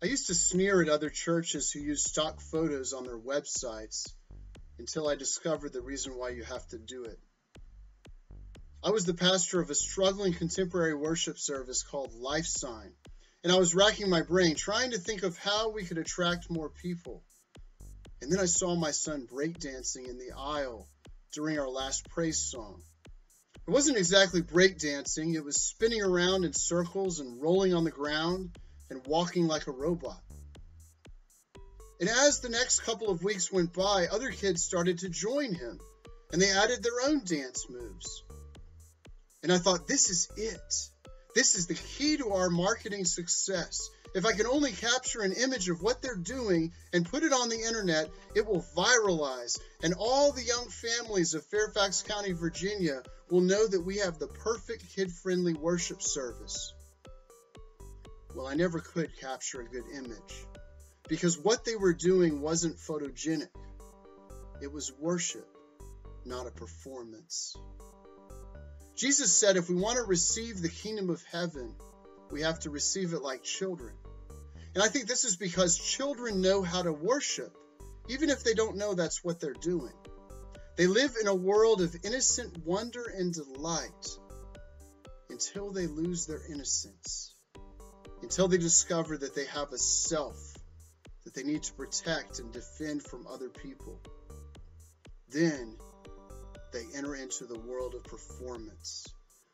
I used to sneer at other churches who use stock photos on their websites until I discovered the reason why you have to do it. I was the pastor of a struggling contemporary worship service called Life Sign, and I was racking my brain trying to think of how we could attract more people. And then I saw my son breakdancing in the aisle during our last praise song. It wasn't exactly breakdancing, it was spinning around in circles and rolling on the ground and walking like a robot. And as the next couple of weeks went by, other kids started to join him, and they added their own dance moves. And I thought, this is it. This is the key to our marketing success. If I can only capture an image of what they're doing and put it on the internet, it will viralize, and all the young families of Fairfax County, Virginia will know that we have the perfect kid friendly worship service. Well, I never could capture a good image because what they were doing wasn't photogenic, it was worship, not a performance. Jesus said if we want to receive the kingdom of heaven, we have to receive it like children. And I think this is because children know how to worship, even if they don't know that's what they're doing. They live in a world of innocent wonder and delight until they lose their innocence, until they discover that they have a self that they need to protect and defend from other people. Then they enter into the world of performance,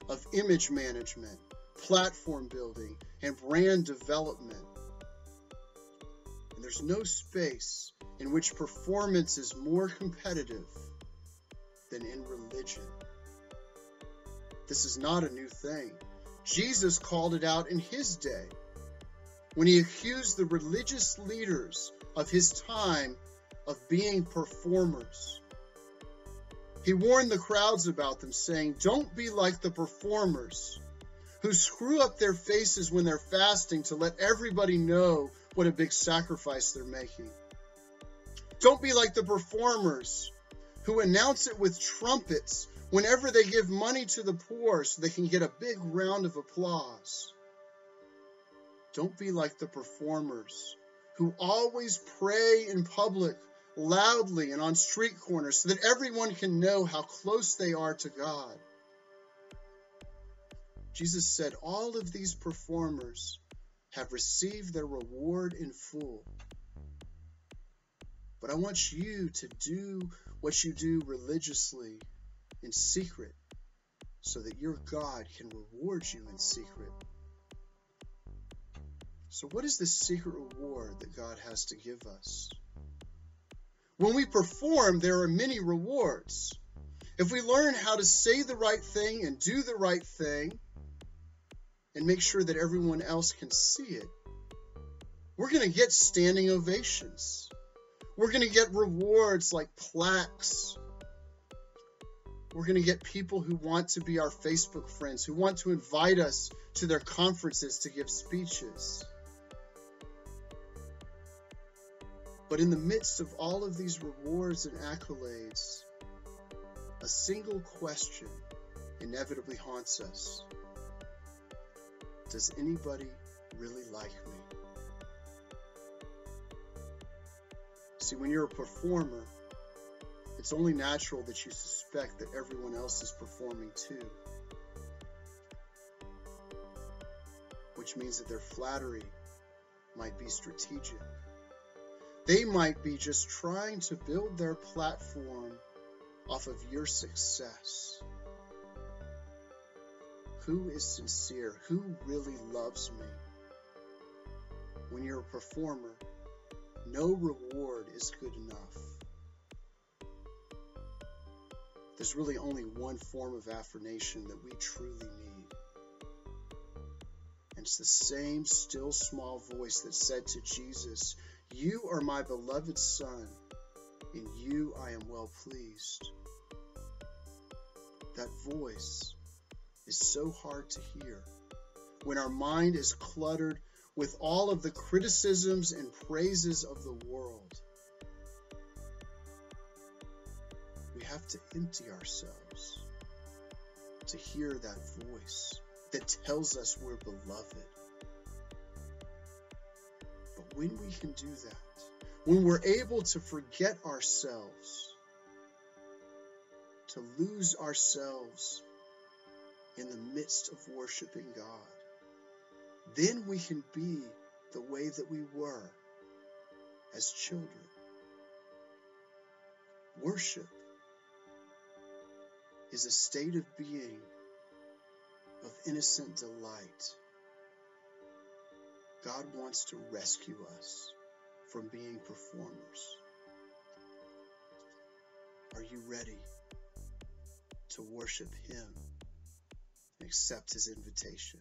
of image management, platform building, and brand development. And there's no space in which performance is more competitive than in religion. This is not a new thing. Jesus called it out in his day when he accused the religious leaders of his time of being performers. He warned the crowds about them, saying, Don't be like the performers who screw up their faces when they're fasting to let everybody know what a big sacrifice they're making. Don't be like the performers who announce it with trumpets whenever they give money to the poor so they can get a big round of applause. Don't be like the performers who always pray in public loudly and on street corners so that everyone can know how close they are to God. Jesus said all of these performers have received their reward in full. But I want you to do what you do religiously in secret so that your God can reward you in secret. So, what is the secret reward that God has to give us? When we perform, there are many rewards. If we learn how to say the right thing and do the right thing and make sure that everyone else can see it, we're going to get standing ovations. We're going to get rewards like plaques. We're going to get people who want to be our Facebook friends, who want to invite us to their conferences to give speeches. But in the midst of all of these rewards and accolades, a single question inevitably haunts us Does anybody really like me? See, when you're a performer, it's only natural that you suspect that everyone else is performing too. Which means that their flattery might be strategic. They might be just trying to build their platform off of your success. Who is sincere? Who really loves me? When you're a performer, no reward is good enough. There's really only one form of affirmation that we truly need. And it's the same still small voice that said to Jesus, you are my beloved Son, in you I am well pleased. That voice is so hard to hear when our mind is cluttered with all of the criticisms and praises of the world. We have to empty ourselves to hear that voice that tells us we're beloved when we can do that, when we're able to forget ourselves, to lose ourselves in the midst of worshiping God, then we can be the way that we were as children. Worship is a state of being of innocent delight. God wants to rescue us from being performers. Are you ready to worship Him and accept His invitation?